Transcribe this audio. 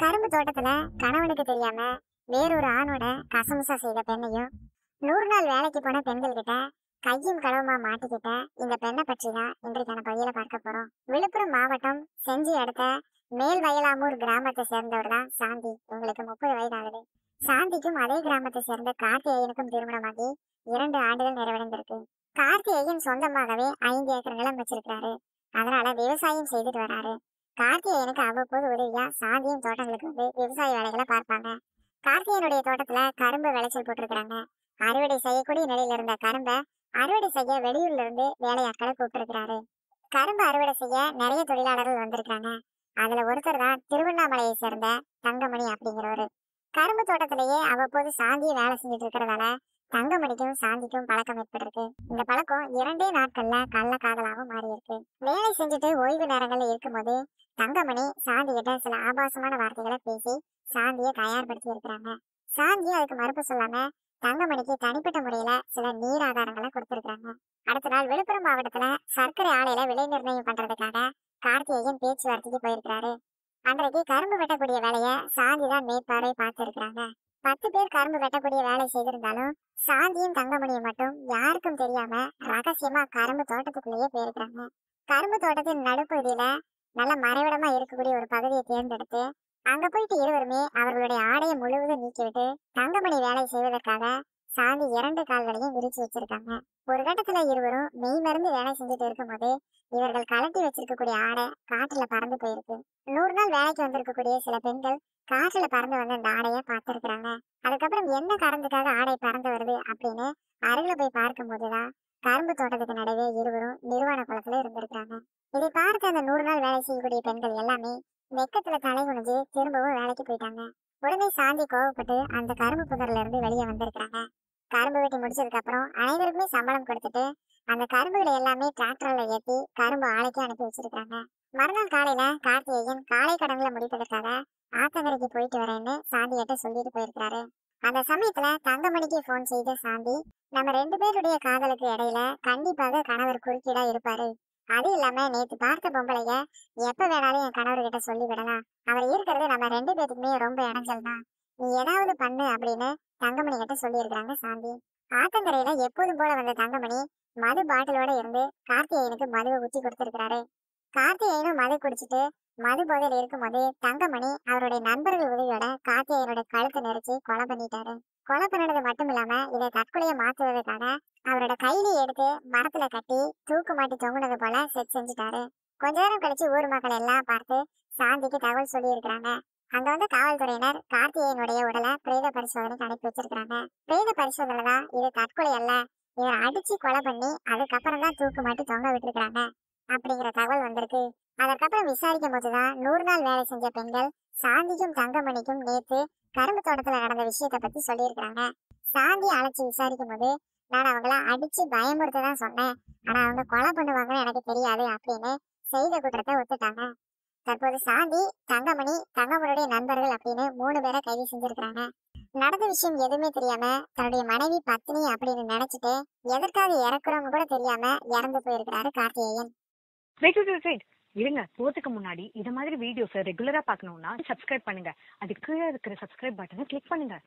கரும்பு தோட்டத்துல கணவனுக்கு தெரியாம வேறொரு ஆணோட கசமுசா செய்த பெண்ணையும் நூறு நாள் வேலைக்கு போன பெண்கள் கிட்ட கையும் களவுமா மாட்டிக்கிட்ட இந்த பெண்ணை பற்றி தான் இன்றைக்கான பதில பார்க்க போறோம். விழுப்புரம் மாவட்டம் செஞ்சி அடுத்த மேல் வயலாமூர் கிராமத்தை சேர்ந்தவர் தான் சாந்தி. உங்களுக்கு முப்பது வயது ஆகுது சாந்திக்கும் அதே கிராமத்தை சேர்ந்த கார்த்திகேயனுக்கும் திருமணமாகி இரண்டு ஆண்டுகள் நிறைவடைந்திருக்கு. கார்த்திகேயன் சொந்தமாகவே ஐந்து ஏக்கர் நிலம் வச்சிருக்காரு அதனால விவசாயம் செய்துட்டு வராரு. கார்த்திகேயனுக்கு அவ்வப்போது உதவியா? சாந்தியும் தோட்டங்களுக்கு வந்து விவசாய வேலைகளை பார்ப்பாங்க. கார்த்திகேயனுடைய தோட்டத்துல கரும்பு விளைச்சல் போட்டிருக்கிறாங்க. அறுவடை செய்யக்கூடிய நிலையில இருந்த கரும்பை அறுவடை செய்ய வெளியூர்ல இருந்து வேலையாட்களை கூப்பிட்டிருக்கிறாரு. கரும்பு அறுவடை செய்ய நிறைய தொழிலாளர்கள் வந்திருக்காங்க அதுல ஒருத்தர் தான் திருவண்ணாமலையை சேர்ந்த தங்கமணி அப்படிங்கிறவரு. கரும்பு தோட்டத்திலேயே அவ்வப்போது சாந்தியை வேலை செஞ்சுட்டு இருக்கிறதால தங்கமணிக்கும் சாந்திக்கும் பழக்கம் ஏற்பட்டிருக்கு இந்த பழக்கம் இரண்டே நாட்கள்ல கள்ள காதலாக மாறி இருக்கு வேலை செஞ்சுட்டு ஓய்வு நேரங்கள்ல இருக்கும்போது தங்கமணி சாந்தி கிட்ட சில ஆபாசமான வார்த்தைகளை பேசி சாந்தியை தயார்படுத்தி இருக்கிறாங்க. சாந்தி அதுக்கு மறுப்பு சொல்லாம தங்கமணிக்கு தனிப்பட்ட முறையில சில நீர் ஆதாரங்களை கொடுத்திருக்காங்க அடுத்த நாள் விழுப்புரம் மாவட்டத்துல சர்க்கரை ஆலையில விலை நிர்ணயம் பண்றதுக்காக கார்த்திகேயன் பேச்சுவார்த்தைக்கு போயிருக்கிறாரு. அன்றைக்கு கரும்பு வெட்டக்கூடிய வேலையை சாந்தி தான் மேற்பார்வை பார்த்திருக்கிறாங்க. பத்து பேர் கரும்பு வெட்டக்கூடிய வேலை செய்திருந்தாலும் சாந்தியும் தங்கமணியும் மட்டும் யாருக்கும் தெரியாம ரகசியமா கரும்பு தோட்டத்துக்குள்ளேயே போயிருக்கிறாங்க. கரும்பு தோட்டத்தின் நடுப்பகுதியில நல்ல மறைவிடமா இருக்கக்கூடிய ஒரு பகுதியை தேர்ந்தெடுத்து அங்க போயிட்டு இருவருமே அவர்களுடைய ஆடையை முழுவதும் நீக்கிவிட்டு தங்கமணி வேலை செய்வதற்காக சாந்தி இரண்டு கால்களையும் விரிச்சு வச்சிருக்காங்க. ஒரு கட்டத்துல இருவரும் மெய் மருந்து வேலை செஞ்சுட்டு இருக்கும்போது இவர்கள் கலட்டி வச்சிருக்கக்கூடிய ஆடை காற்றுல பறந்து போயிருக்கு. நூறு நாள் வேலைக்கு வந்திருக்கக்கூடிய சில பெண்கள் காற்றுல பறந்து வந்த அந்த ஆடையை பார்த்திருக்கிறாங்க. என்ன ஆடை பறந்து வருது அப்படின்னு அருகில போய் பார்க்கும்போதுதான் கரும்பு தோட்டத்துக்கு நடுவே இருவரும் நிர்வாண குளத்துல இருந்திருக்காங்க இதை பார்த்து அந்த நூறு நாள் வேலை செய்யக்கூடிய பெண்கள் எல்லாமே வெக்கத்துல தலை குனிஞ்சு திரும்பவும் வேலைக்கு போயிட்டாங்க. உடனே சாந்தி கோவப்பட்டு அந்த கரும்பு புதர்ல இருந்து வெளியே வந்திருக்காங்க கரும்பு வெட்டி முடிச்சதுக்கு அப்புறம் அனைவருக்குமே சம்பளம் கொடுத்துட்டு அந்த கரும்புகளை எல்லாமே டிராக்டர்ல ஏத்தி கரும்பு ஆலைக்கு அனுப்பி வச்சிருக்காங்க மறுநாள் காலையில கார்த்திகேயன் காலை கடன்களை முடிப்பதற்காக ஆத்தங்கரைக்கு போயிட்டு வரேன்னு சாந்தியிட்ட சொல்லிட்டு போயிருக்காரு அந்த சமயத்துல தங்கமணிக்கு போன் செய்த சாந்தி நம்ம ரெண்டு பேருடைய காதலுக்கு இடையில கண்டிப்பாக கணவர் குறுக்கீடா இருப்பாரு. அது இல்லாம நேத்து பார்த்த பொம்பளைய எப்ப வேணாலும் என் கணவர்கிட்ட சொல்லி விடலாம். அவர் இருக்கிறது நம்ம ரெண்டு பேத்துக்குமே ரொம்ப இணைஞ்சல் தான். நீ ஏதாவது பண்ணு அப்படின்னு தங்கமணி கிட்ட சொல்லியிருக்காங்க சாந்தி. ஆத்தங்கரையில எப்போதும் போல வந்த தங்கமணி மது பாட்டிலோட இருந்து கார்த்திகேயனுக்கு மதுவை ஊற்றி கொடுத்திருக்கிறாரு. கார்த்திகேயனும் மது குடிச்சிட்டு மது போதையில் இருக்கும்போது தங்கமணி அவருடைய நண்பர்கள் உதவியோட கார்த்திகேயனுடைய கழுத்தை நெரிச்சு கொலை பண்ணிட்டாரு. கொலை பண்ணது மட்டும் இல்லாம இதை தற்கொலையை மாத்துவதற்காக அவரோட கையிலேயே எடுத்து மரத்துல கட்டி தூக்கு மாட்டி தொங்குனது போல செட் செஞ்சுட்டாரு. கொஞ்ச நேரம் கழிச்சு ஊர் மக்கள் எல்லாம் பார்த்து சாந்திக்கு தகவல் சொல்லி இருக்கிறாங்க அங்க வந்து காவல்துறையினர் கார்த்திகேயனுடைய உடலை பிரேத பரிசோதனைக்கு அனுப்பி வச்சிருக்காங்க பிரேத பரிசோதனை தான் இது தற்கொலை அல்ல. இவரை அடிச்சு கொலை பண்ணி அதுக்கப்புறம் தான் தூக்கு மாட்டி தொங்க விட்டுருக்காங்க அப்படிங்கிற தகவல் வந்திருக்கு. அதற்கப்புறம் விசாரிக்கும் போதுதான் நூறு நாள் வேலை செஞ்ச பெண்கள் சாந்திக்கும் தங்கமணிக்கும் நேத்து கரும்பு தோட்டத்துல நடந்த விஷயத்த பத்தி சொல்லியிருக்காங்க சாந்தி அழைச்சி விசாரிக்கும் போது நான் அவங்கள அடிச்சு பயமுறுத்த தான் சொன்னேன். ஆனா அவங்க கொலை பண்ணுவாங்கன்னு எனக்கு தெரியாது அப்படின்னு செய்த குற்றத்தை ஒத்துட்டாங்க. தற்போது சாந்தி தங்கமணி தங்கமணியுடைய நண்பர்கள் அப்படின்னு மூணு பேரை கைது செஞ்சிருக்காங்க நடந்த விஷயம் எதுவுமே தெரியாம தன்னுடைய மனைவி பத்னி அப்படின்னு நினைச்சிட்டு எதற்காக இறக்குறவங்க கூட தெரியாம இறந்து போயிருக்கிறாரு கார்த்திகேயன். இருங்க போறதுக்கு முன்னாடி இத மாதிரி வீடியோஸ் ரெகுலரா பார்க்கணும்னா சப்ஸ்கிரைப் பண்ணுங்க. அதுக்கு கீழே இருக்கிற சப்ஸ்கிரைப் பட்டனை கிளிக் பண்ணுங்க.